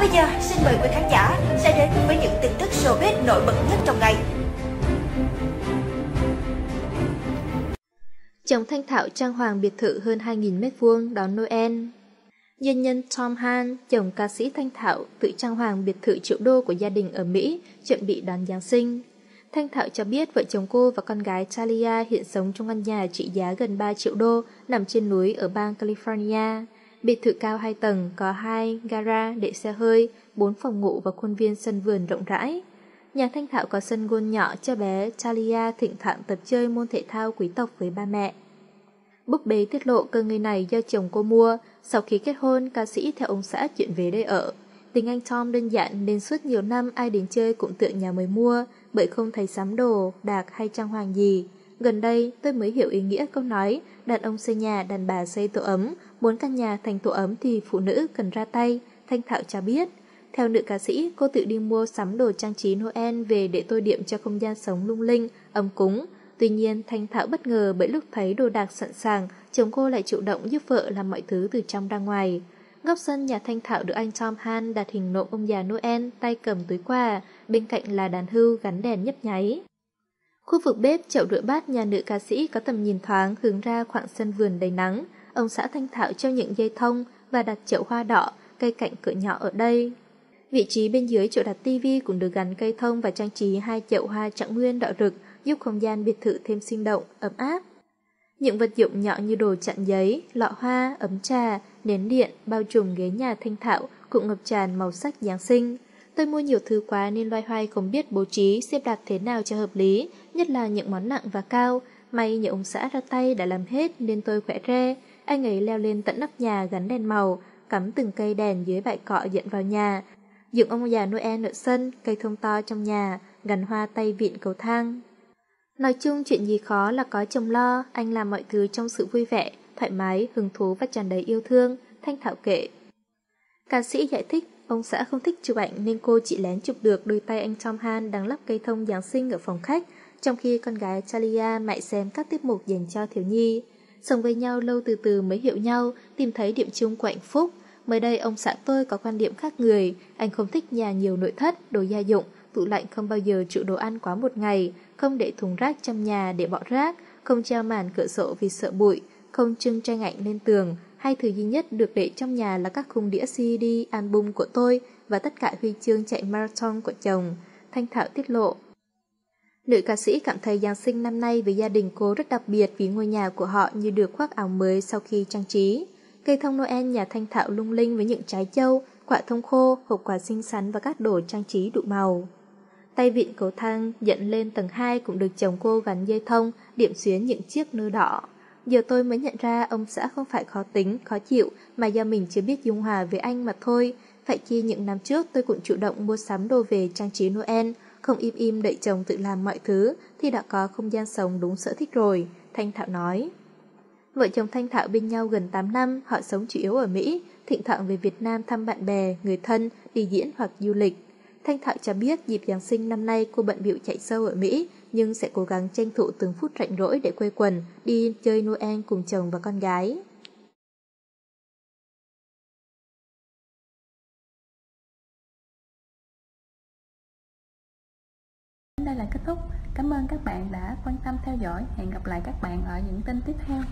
bây giờ, xin mời quý khán giả sẽ đến với những tin tức showbiz nổi bật nhất trong ngày. Chồng Thanh Thảo trang hoàng biệt thự hơn 2.000m2 đón Noel. Nhân nhân Tom Han, chồng ca sĩ Thanh Thảo, tự trang hoàng biệt thự triệu đô của gia đình ở Mỹ, chuẩn bị đón Giáng sinh. Thanh Thảo cho biết vợ chồng cô và con gái Talia hiện sống trong căn nhà trị giá gần 3 triệu đô nằm trên núi ở bang California. Biệt thự cao 2 tầng có hai gara để xe hơi, 4 phòng ngủ và khuôn viên sân vườn rộng rãi. Nhà Thanh Thảo có sân gôn nhỏ cho bé Talia thỉnh thoảng tập chơi môn thể thao quý tộc với ba mẹ. Búp bê tiết lộ cơ ngơi này do chồng cô mua, sau khi kết hôn, ca sĩ theo ông xã chuyển về đây ở. Tình anh Tom đơn giản nên suốt nhiều năm ai đến chơi cũng tựa nhà mới mua, bởi không thấy sắm đồ, đạc hay trang hoàng gì. Gần đây tôi mới hiểu ý nghĩa câu nói đàn ông xây nhà, đàn bà xây tổ ấm, muốn căn nhà thành tổ ấm thì phụ nữ cần ra tay, Thanh Thảo cho biết. Theo nữ ca sĩ, cô tự đi mua sắm đồ trang trí Noel về để tôi điểm cho không gian sống lung linh, ấm cúng. Tuy nhiên, Thanh Thảo bất ngờ bởi lúc thấy đồ đạc sẵn sàng, chồng cô lại chủ động giúp vợ làm mọi thứ từ trong ra ngoài. Góc sân nhà Thanh Thảo được anh Tom Han đặt hình nộm ông già Noel tay cầm túi quà, bên cạnh là đàn hưu gắn đèn nhấp nháy. Khu vực bếp chậu rửa bát nhà nữ ca sĩ có tầm nhìn thoáng hướng ra khoảng sân vườn đầy nắng. Ông xã Thanh Thảo treo những dây thông và đặt chậu hoa đỏ, cây cạnh cửa nhỏ ở đây. Vị trí bên dưới chỗ đặt tivi cũng được gắn cây thông và trang trí hai chậu hoa trạng nguyên đỏ rực, giúp không gian biệt thự thêm sinh động, ấm áp. Những vật dụng nhỏ như đồ chặn giấy, lọ hoa, ấm trà, nến điện, bao trùm ghế nhà thanh thạo cũng ngập tràn màu sắc Giáng sinh. Tôi mua nhiều thứ quá nên loay hoay không biết bố trí xếp đặt thế nào cho hợp lý, nhất là những món nặng và cao. May nhờ ông xã ra tay đã làm hết nên tôi khỏe re. Anh ấy leo lên tận nóc nhà gắn đèn màu, cắm từng cây đèn dưới bãi cọ dẫn vào nhà. Dựng ông già Noel ở sân, cây thông to trong nhà, gắn hoa tay vịn cầu thang. Nói chung chuyện gì khó là có chồng lo, anh làm mọi thứ trong sự vui vẻ, thoải mái, hứng thú và tràn đầy yêu thương, Thanh Thảo kể. Ca sĩ giải thích, ông xã không thích chụp ảnh nên cô chỉ lén chụp được đôi tay anh Tom Han đang lắp cây thông Giáng sinh ở phòng khách, trong khi con gái Talia mãi xem các tiết mục dành cho thiếu nhi. Sống với nhau lâu từ từ mới hiểu nhau, tìm thấy điểm chung của hạnh phúc. Mới đây ông xã tôi có quan điểm khác người, anh không thích nhà nhiều nội thất, đồ gia dụng, tủ lạnh không bao giờ trụ đồ ăn quá một ngày, không để thùng rác trong nhà để bỏ rác, không treo màn cửa sổ vì sợ bụi, không trưng tranh ảnh lên tường. Hai thứ duy nhất được để trong nhà là các khung đĩa CD, album của tôi và tất cả huy chương chạy marathon của chồng. Thanh Thảo tiết lộ. Nữ ca sĩ cảm thấy Giáng sinh năm nay với gia đình cô rất đặc biệt vì ngôi nhà của họ như được khoác áo mới sau khi trang trí. Cây thông Noel nhà Thanh Thảo lung linh với những trái châu, quả thông khô, hộp quà xinh xắn và các đồ trang trí đủ màu. Tay vịn cầu thang dẫn lên tầng 2 cũng được chồng cô gắn dây thông, điểm xuyến những chiếc nơ đỏ. Giờ tôi mới nhận ra ông xã không phải khó tính, khó chịu, mà do mình chưa biết dung hòa với anh mà thôi. Phải chi những năm trước tôi cũng chủ động mua sắm đồ về trang trí Noel, không im im đợi chồng tự làm mọi thứ, thì đã có không gian sống đúng sở thích rồi, Thanh Thảo nói. Vợ chồng Thanh Thảo bên nhau gần 8 năm, họ sống chủ yếu ở Mỹ, thỉnh thoảng về Việt Nam thăm bạn bè, người thân, đi diễn hoặc du lịch. Thanh Thọ cho biết dịp Giáng sinh năm nay cô bận bịu chạy sâu ở Mỹ, nhưng sẽ cố gắng tranh thủ từng phút rảnh rỗi để quây quần, đi chơi Noel cùng chồng và con gái. Đây là kết thúc. Cảm ơn các bạn đã quan tâm theo dõi. Hẹn gặp lại các bạn ở những tin tiếp theo.